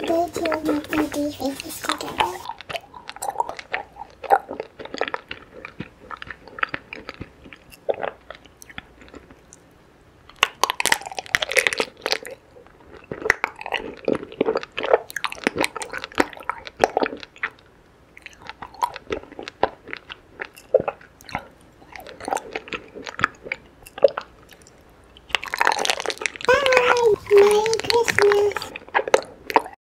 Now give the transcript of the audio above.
I'm going to make my baby faces together. Bye!